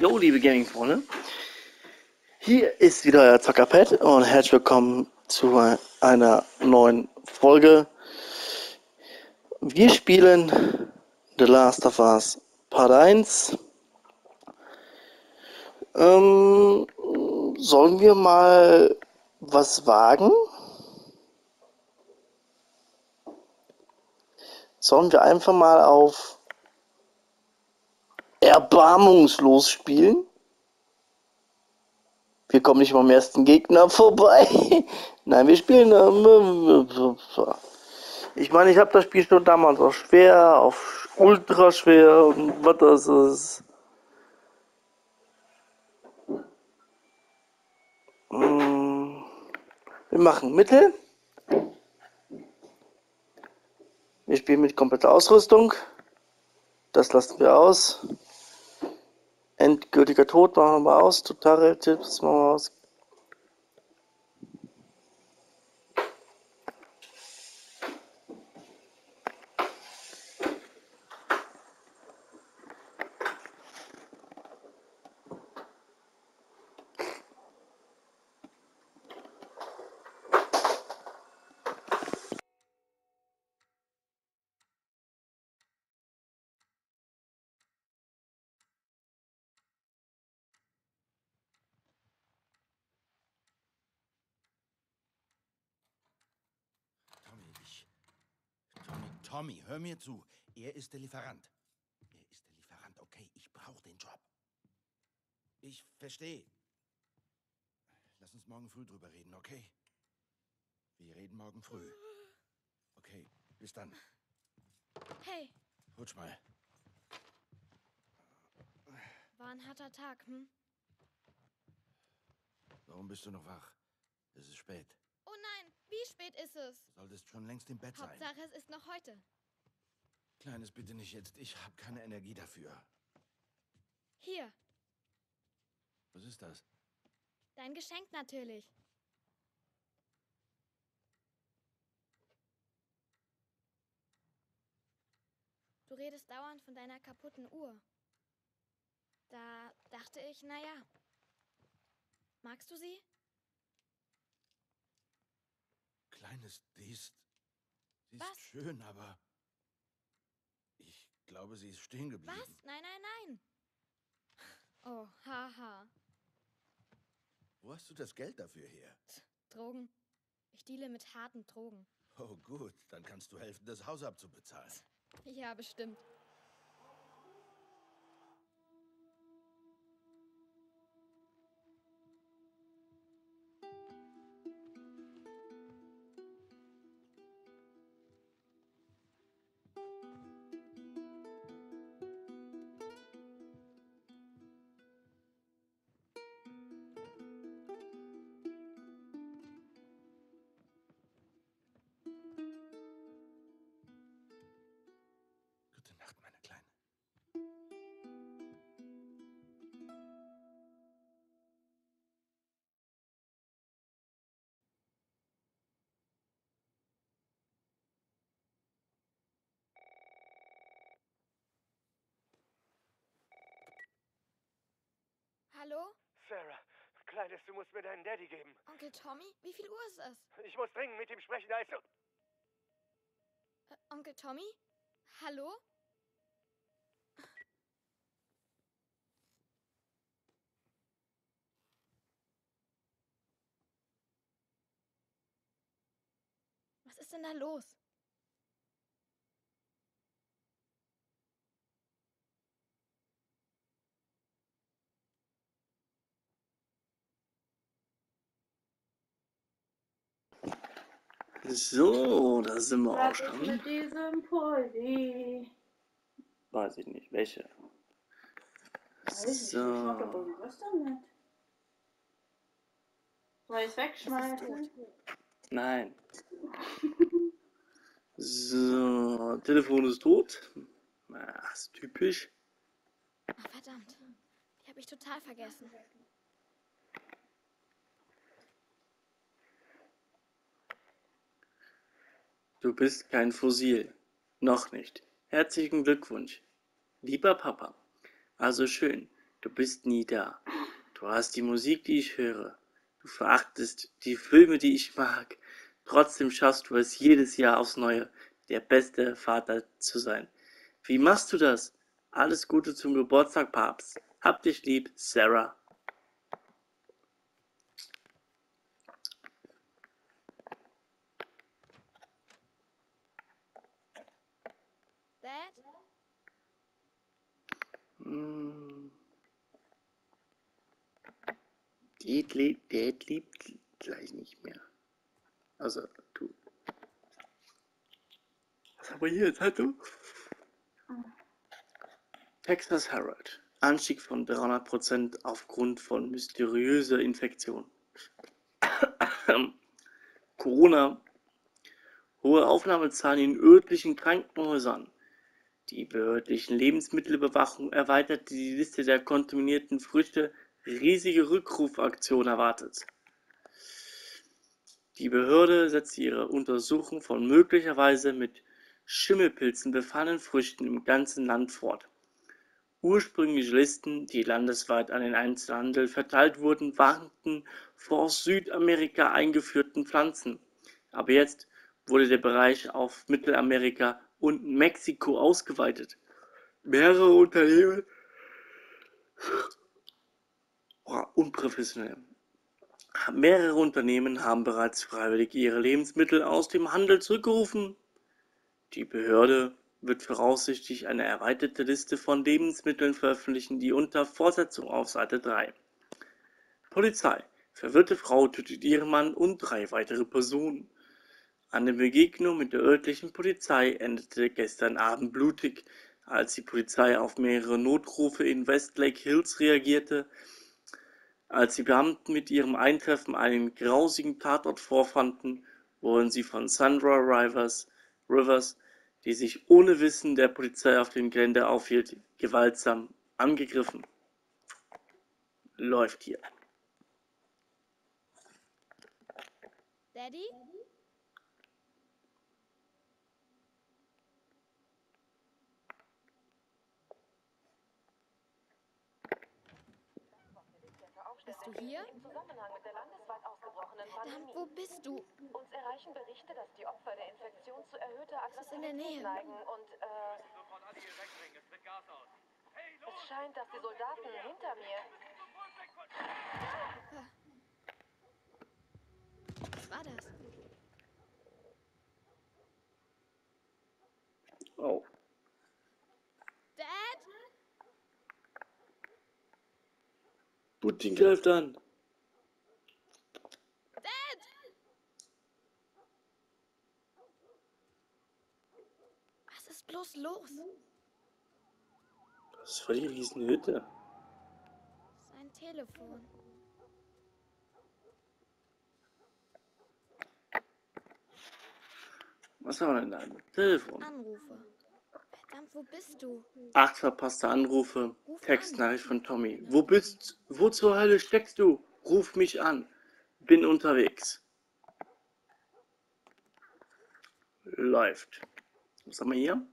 Jo, liebe Gaming-Freunde. Hier ist wieder euer Zockerpad und herzlich willkommen zu einer neuen Folge. Wir spielen The Last of Us Part 1. Ähm, sollen wir mal was wagen? Sollen wir einfach mal auf erbarmungslos spielen? Wir kommen nicht mal am ersten Gegner vorbei. Nein, wir spielen. Ähm, ich meine, ich habe das Spiel schon damals auf schwer, auf ultra schwer und was das ist. Mm, wir machen Mittel. Wir spielen mit kompletter Ausrüstung. Das lassen wir aus. Endgültiger Tod machen wir aus. Tutorial-Tipps machen wir aus. Tommy, ich. Tommy, hör mir zu. Er ist der Lieferant. Er ist der Lieferant, okay? Ich brauche den Job. Ich verstehe. Lass uns morgen früh drüber reden, okay? Wir reden morgen früh. Okay, bis dann. Hey, Rutsch mal. war ein harter Tag, hm? Warum bist du noch wach? Es ist spät. Spät ist es? Du solltest schon längst im Bett sein. Hauptsache, es ist noch heute. Kleines, bitte nicht jetzt. Ich habe keine Energie dafür. Hier, Was ist das? dein Geschenk natürlich. Du redest dauernd von deiner kaputten Uhr. Da dachte ich, naja. Magst du sie? Kleines, die ist. Sie ist Was? schön, aber. Ich glaube, sie ist stehen geblieben. Was? Nein, nein, nein. Oh, haha. Wo hast du das Geld dafür her? Drogen. Ich deale mit harten Drogen. Oh, gut, dann kannst du helfen, das Haus abzubezahlen. Ja, bestimmt. Hallo? Sarah, Kleines, du musst mir deinen Daddy geben. Onkel Tommy? Wie viel Uhr ist es? Ich muss dringend mit ihm sprechen. Da ist so. Äh, Onkel Tommy? Hallo? Was ist denn da los? So, da sind wir auch Was ist schon. mit diesem Pulli? Weiß ich nicht, welche. Weiß ich nicht, ich mach doch So. irgendwas damit. Soll ich es wegschmeißen? Nein. So, Telefon ist tot. Na, ist typisch. Ach, verdammt. Die habe ich total vergessen. Du bist kein Fossil. Noch nicht. Herzlichen Glückwunsch. Lieber Papa. Also schön. Du bist nie da. Du hast die Musik, die ich höre. Du verachtest die Filme, die ich mag. Trotzdem schaffst du es jedes Jahr aufs Neue, der beste Vater zu sein. Wie machst du das? Alles Gute zum Geburtstag, Papst. Hab dich lieb, Sarah. Dad? Hm. Dad Dad lebt gleich nicht mehr. Also, du. Was haben wir hier jetzt, halt du? Texas Herald. Anstieg von 300% aufgrund von mysteriöser Infektion. Corona. Hohe Aufnahmezahlen in örtlichen Krankenhäusern. Die behördlichen Lebensmittelüberwachung erweitert die Liste der kontaminierten Früchte. Riesige Rückrufaktion erwartet. Die Behörde setzt ihre Untersuchung von möglicherweise mit Schimmelpilzen befallenen Früchten im ganzen Land fort. Ursprüngliche Listen, die landesweit an den Einzelhandel verteilt wurden, warnten vor aus Südamerika eingeführten Pflanzen. Aber jetzt wurde der Bereich auf Mittelamerika und Mexiko ausgeweitet. Mehrere Unternehmen unprofessionell. Mehrere Unternehmen haben bereits freiwillig ihre Lebensmittel aus dem Handel zurückgerufen. Die Behörde wird voraussichtlich eine erweiterte Liste von Lebensmitteln veröffentlichen, die unter Fortsetzung auf Seite 3. Polizei. Verwirrte Frau tötet ihren Mann und drei weitere Personen. Eine Begegnung mit der örtlichen Polizei endete gestern Abend blutig, als die Polizei auf mehrere Notrufe in Westlake Hills reagierte. Als die Beamten mit ihrem Eintreffen einen grausigen Tatort vorfanden, wurden sie von Sandra Rivers, Rivers, die sich ohne Wissen der Polizei auf dem Gelände aufhielt, gewaltsam angegriffen. Läuft hier. Daddy? Bist du hier? Im Zusammenhang mit der landesweit ausgebrochenen Verdammt, Pandemie. wo bist du? Uns erreichen Berichte, dass die Opfer der Infektion zu erhöhter ist in der Nähe. Aggressivität neigen und äh, es scheint, dass die Soldaten hinter mir Was war das? Oh. Dad? Putin greift an. Dad! Was ist bloß los? Das war die Riesenhütte. Sein Telefon. Was war denn da? Telefon. Anrufe. Wo bist du? Acht verpasste Anrufe. Ruf Textnachricht von Tommy. Wo bist, wo zur Hölle steckst du? Ruf mich an. Bin unterwegs. Läuft. Was haben wir hier?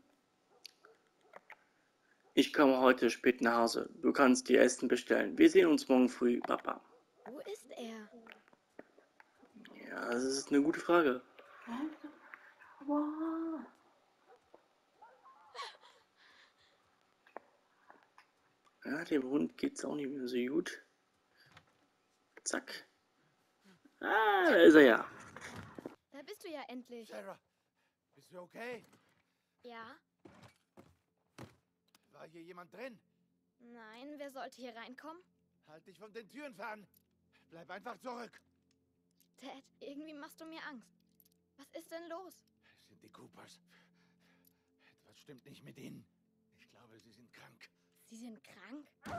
Ich komme heute spät nach Hause. Du kannst dir Essen bestellen. Wir sehen uns morgen früh, Papa. Wo ist er? Ja, das ist eine gute Frage. Wow. Ja, dem Hund geht's auch nicht mehr so gut. Zack. Ah, da ist er ja. Da bist du ja endlich. Sarah, bist du okay? Ja? War hier jemand drin? Nein, wer sollte hier reinkommen? Halt dich von den Türen fern. Bleib einfach zurück. Dad, irgendwie machst du mir Angst. Was ist denn los? Es sind die Coopers. Etwas stimmt nicht mit ihnen. Sie sind krank? Oh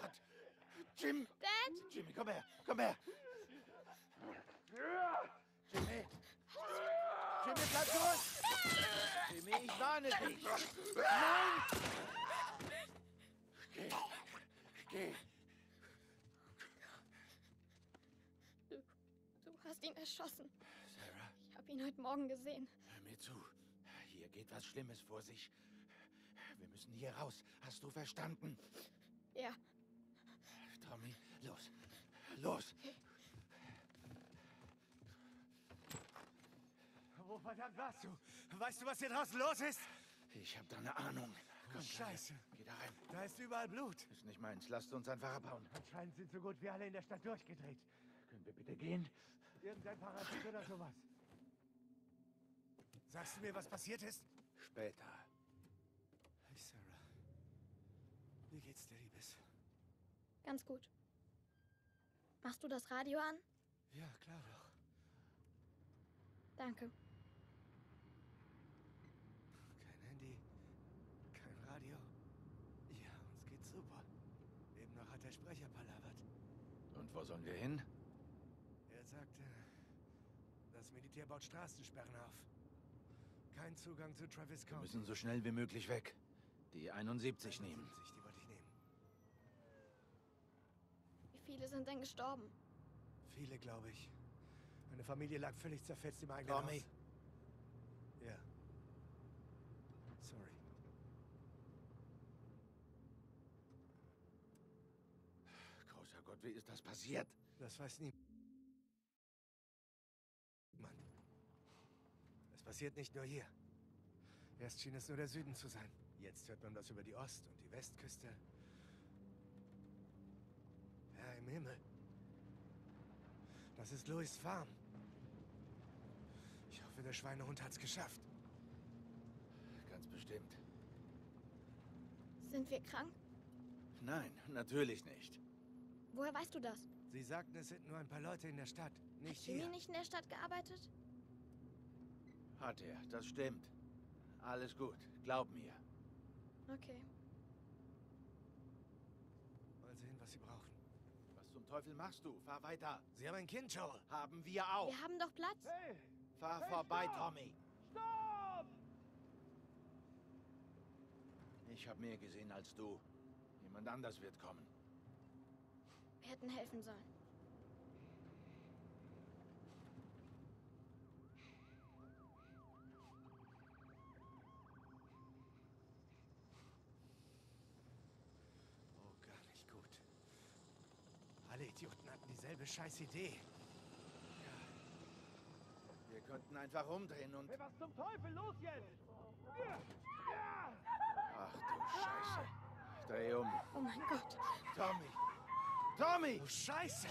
Gott. Jim! Dad! Jimmy, komm her! Komm her! Jimmy! Jimmy, bleib zurück! Jimmy, ich warne dich! Nein! Geh! Geh! Du hast ihn erschossen. Sarah, Ich habe ihn heute Morgen gesehen. hör mir zu. Hier geht was Schlimmes vor sich. Wir müssen hier raus. Hast du verstanden? Ja, Tommy, los. Los. Wo verdammt warst du? Weißt du, was hier draußen los ist? Ich hab da eine Ahnung. Komm, Scheiße. Kleine, Geh da rein. Da ist überall Blut. Ist nicht meins. Lasst uns einfach abhauen. Anscheinend sind so gut wie alle in der Stadt durchgedreht. Können wir bitte gehen? Irgendein Parasit oder sowas. Sagst du mir, was passiert ist? Später. Hey, Sarah. Wie geht's dir, Liebes? ganz gut. Machst du das Radio an? Ja, klar doch. Danke. Kein Handy, kein Radio. Ja, uns geht's super. Eben noch hat der Sprecher palavert. Und wo sollen wir hin? Er sagte, das Militär baut Straßensperren auf. Kein Zugang zu Travis Wir County. müssen so schnell wie möglich weg. Die 71 nehmen. 71, Die wollte ich nehmen. Wie viele sind denn gestorben? Viele, glaube ich. Meine Familie lag völlig zerfetzt im eigenen Tommy. Haus. Ja. Sorry. Großer Gott, wie ist das passiert? Das weiß niemand. Es passiert nicht nur hier. Erst schien es nur der Süden zu sein. Jetzt hört man das über die Ost- und die Westküste. Im Himmel. Das ist Louis Farm. Ich hoffe, der Schweinehund hat's geschafft. Ganz bestimmt. Sind wir krank? Nein, natürlich nicht. Woher weißt du das? Sie sagten, es sind nur ein paar Leute in der Stadt. Nicht Hat Jimmy hier. nicht in der Stadt gearbeitet? Hat er, das stimmt. Alles gut, glaub mir. Okay. Mal sehen, was sie brauchen. Was zum Teufel machst du? Fahr weiter. Sie haben ein Kind, Joel. Haben wir auch. Wir haben doch Platz. Hey! Fahr vorbei, Tommy. Stopp! Ich habe mehr gesehen als du. Jemand anders wird kommen. Wir hätten helfen sollen. Oh, gar nicht gut. Alle Dieselbe scheiß Idee. Wir könnten einfach umdrehen und... Hey, was zum Teufel? Los jetzt! Ach du Scheiße. Dreh um. Oh mein Gott. Tommy! Tommy! Oh, Scheiße!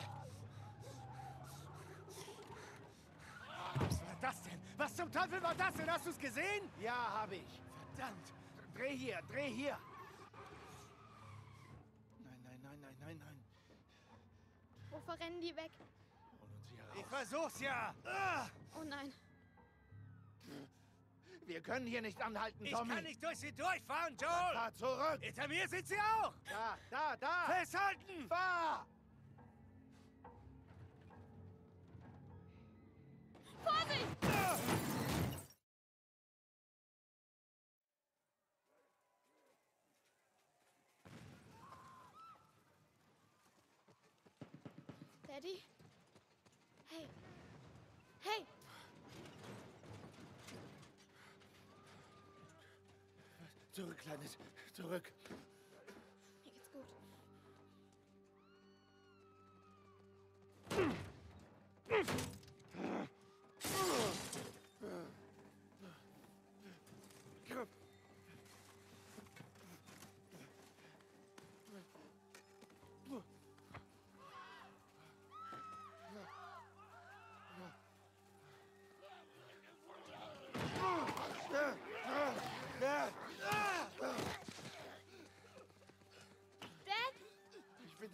Was war das denn? Was zum Teufel war das denn? Hast du es gesehen? Ja, habe ich. Verdammt! Dreh hier, dreh hier. Nein, nein, nein, nein, nein, nein. Wovor rennen die weg? Hol uns hier Ich versuch's ja! Ah! Oh nein. Wir können hier nicht anhalten, Ich Tommy. kann nicht durch sie durchfahren, Joel! Fahr zurück. Hinter mir sind sie auch! Da, da, da. Festhalten! Fahr! Vorsicht! Daddy? Hey. Hey! Zurück, Kleines. Zurück.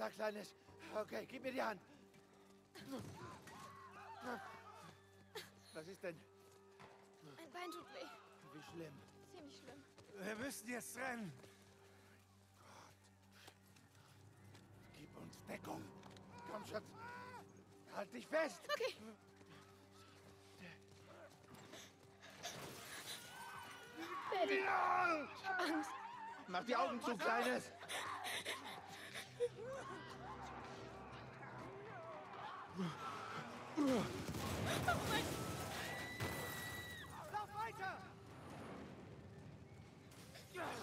Da, Kleines. Okay, gib mir die Hand. Was ist denn? Mein Bein tut weh. Wie schlimm. Ziemlich schlimm. Wir müssen jetzt rennen. Gib uns Deckung. Komm, Schatz. Halt dich fest. Okay. Ich hab Angst. Mach die Augen zu, Kleines.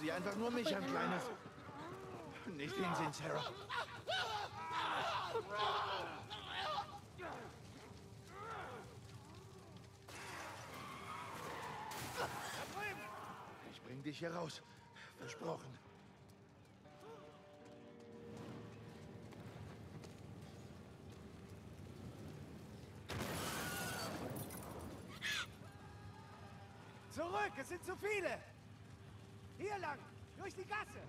Sieh einfach nur mich an, Kleines. Nicht hinsehen, Sarah. Ich bring dich hier raus. Versprochen. Sind zu viele. Hier lang, durch die Gasse.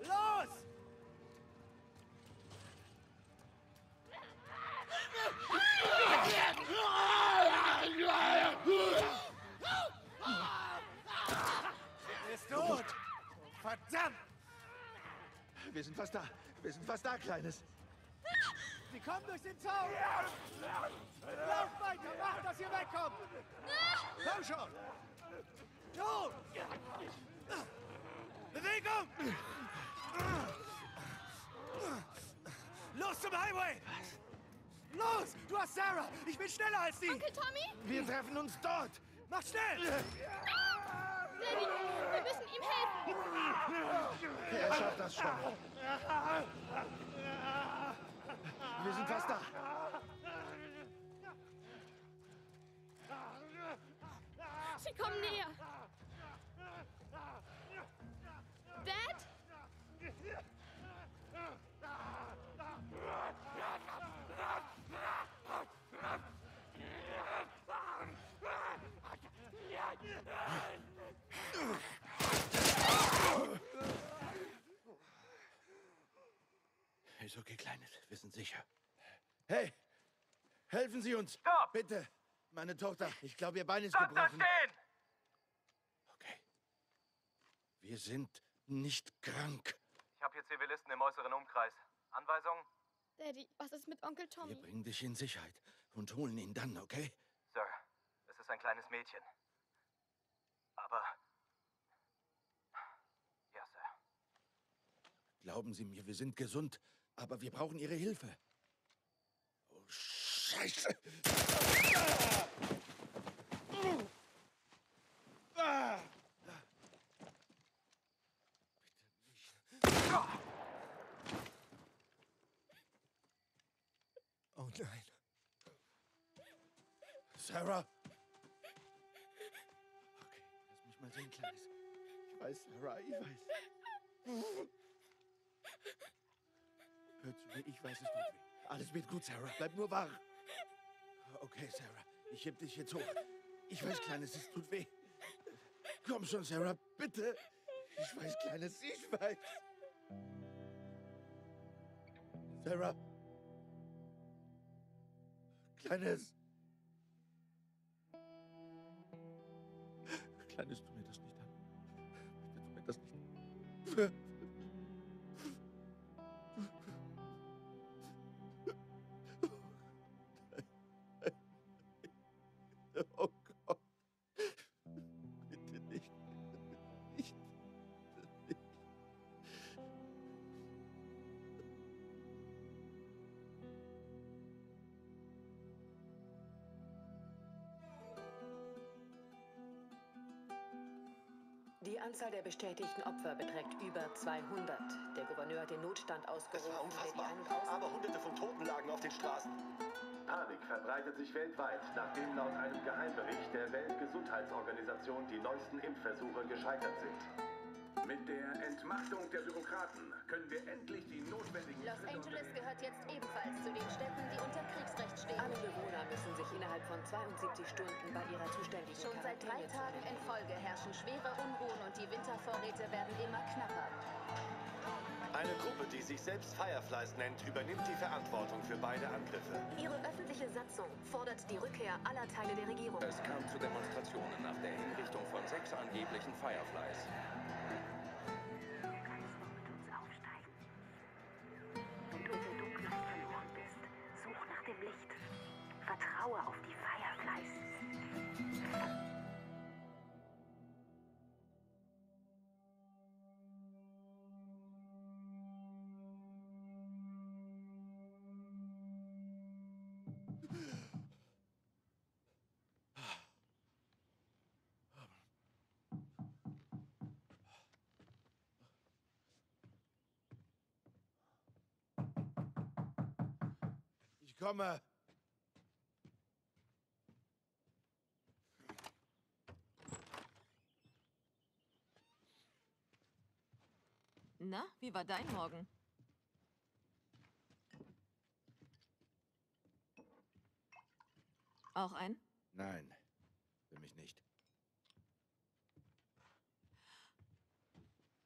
Los! Er ist tot. Verdammt! Wir sind fast da. Wir sind fast da, Kleines. Sie kommen durch den Zaun! Lauft weiter, macht, dass ihr wegkommt! Komm schon! Du! Bewegung! Los zum Highway! Los! Du hast Sarah! Ich bin schneller als die! Onkel Tommy? Wir treffen uns dort. Mach schnell! Daddy, wir müssen ihm helfen. Er schafft das schon. Wir sind fast da. Sie kommen näher. Dad? Ist okay, Kleines. Wir sind sicher. Hey! Helfen Sie uns! Stopp! Bitte! Meine Tochter, ich glaube, ihr Bein ist Bleibt da gebrochen. stehen! Okay. Wir sind nicht krank. Ich habe hier Zivilisten im äußeren Umkreis. Anweisung? Daddy, was ist mit Onkel Wir Tommy? bringen dich in Sicherheit und holen ihn dann, okay? Sir, es ist ein kleines Mädchen. Aber... Ja, Sir. Glauben Sie mir, wir sind gesund, aber wir brauchen Ihre Hilfe. Oh, Scheiße! Nicht. Oh nein. Sarah! Okay, lass mich mal sehen, Kleines. Ich weiß, Sarah, ich weiß. Hör zu mir, ich weiß, es weh. Alles wird gut, Sarah. Bleib nur wach. Okay, Sarah, ich heb dich jetzt hoch. Ich weiß, Kleines, es tut weh. Komm schon, Sarah, bitte. Ich weiß, Kleines, ich weiß. Sarah. Kleines. Kleines, tu mir das nicht an. Bitte tu mir das nicht an. Die Anzahl der bestätigten Opfer beträgt über 200. Der Gouverneur hat den Notstand Es war ausgerufen, der die unfassbar. Aber hunderte von Toten lagen auf den Straßen. Panik verbreitet sich weltweit, nachdem laut einem Geheimbericht der Weltgesundheitsorganisation die neuesten Impfversuche gescheitert sind. Mit der Entmachtung der Bürokraten können wir endlich die notwendigen Los Angeles gehört jetzt ebenfalls zu den innerhalb von 72 Stunden bei ihrer zuständigen Schon seit drei Tagen in Folge herrschen schwere Unruhen und die Wintervorräte werden immer knapper. Eine Gruppe, die sich selbst Fireflies nennt, übernimmt die Verantwortung für beide Angriffe. Ihre öffentliche Satzung fordert die Rückkehr aller Teile der Regierung. Es kam zu Demonstrationen nach der Hinrichtung von sechs angeblichen Fireflies. Ich komme. Na, wie war dein Morgen? Auch ein? Nein, für mich nicht.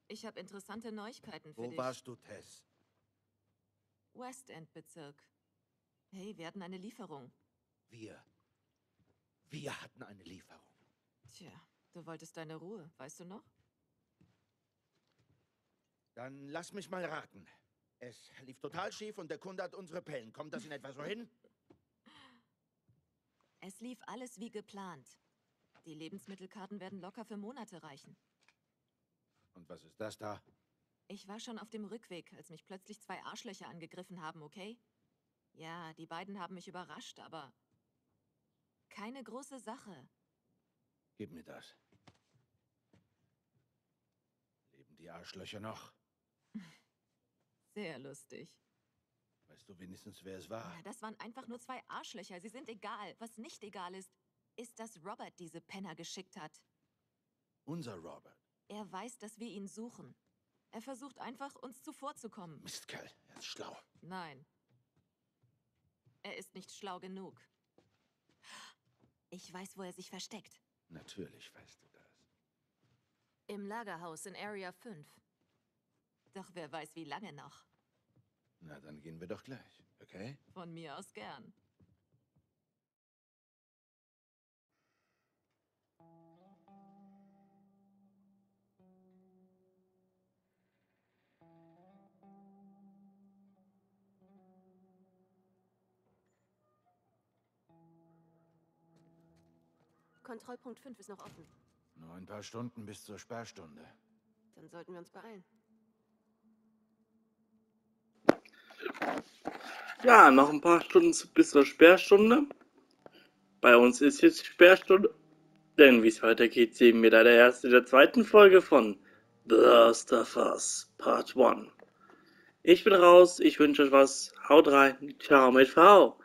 Ich habe interessante Neuigkeiten für Wo dich. warst du, Tess? West End Bezirk. Hey, wir hatten eine Lieferung. Wir. Wir hatten eine Lieferung. Tja, du wolltest deine Ruhe, weißt du noch? Dann lass mich mal raten. Es lief total schief und der Kunde hat unsere Pellen. Kommt das in etwa so hin? Es lief alles wie geplant. Die Lebensmittelkarten werden locker für Monate reichen. Und was ist das da? Ich war schon auf dem Rückweg, als mich plötzlich zwei Arschlöcher angegriffen haben, okay? Ja, die beiden haben mich überrascht, aber keine große Sache. Gib mir das. Leben die Arschlöcher noch? Sehr lustig. Weißt du wenigstens, wer es war? Na, das waren einfach nur zwei Arschlöcher. Sie sind egal. Was nicht egal ist, ist, dass Robert diese Penner geschickt hat. Unser Robert. Er weiß, dass wir ihn suchen. Er versucht einfach, uns zuvorzukommen. Mistkerl, er ist schlau. Nein. Er ist nicht schlau genug. Ich weiß, wo er sich versteckt. Natürlich weißt du das. Im Lagerhaus in Area 5. Doch wer weiß, wie lange noch. Na, dann gehen wir doch gleich, okay? Von mir aus gern. Kontrollpunkt 5 ist noch offen. Nur ein paar Stunden bis zur Sperrstunde. Dann sollten wir uns beeilen. Ja, noch ein paar Stunden bis zur Sperrstunde. Bei uns ist jetzt Sperrstunde. Denn wie es weitergeht, sehen wir leider erst in der zweiten Folge von The Last of Us Part 1. Ich bin raus, ich wünsche euch was. Haut rein, ciao mit V.